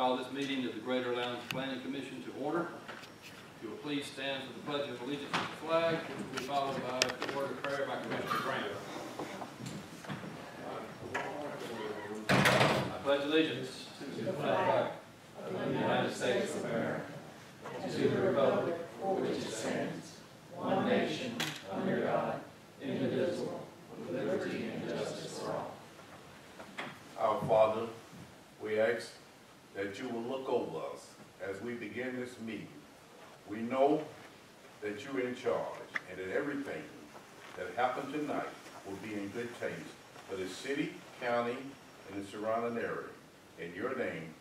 call this meeting of the Greater Lowndes Planning Commission to order. If you will please stand for the pledge of allegiance to the flag, which will be followed by a word of prayer by Commissioner Grant. I pledge allegiance to the flag of the United States of America, and to the republic for which it stands, one nation, under God, indivisible, with liberty and justice for all. Our Father, we ask that you will look over us as we begin this meeting. We know that you're in charge and that everything that happened tonight will be in good taste for the city, county, and the surrounding area. In your name,